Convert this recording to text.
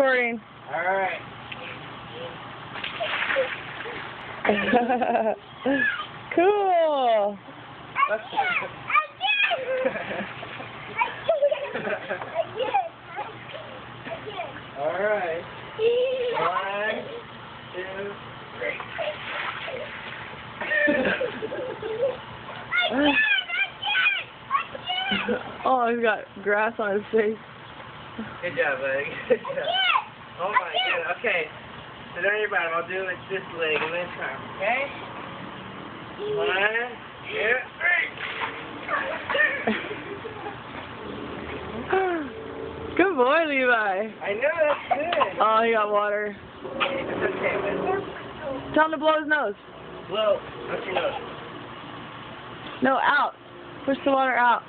recording. Alright. cool. Alright. One, two, three. oh, he's got grass on his face. Good job, buddy. Good job. Oh my god. Okay. Sit on your bottom. I'll do it this leg and this time. Okay? One, two, three. Good boy, Levi. I know that's good. Oh, he got water. It's okay, but Tell him to blow his nose. blow. What's your nose? No, out. Push the water out.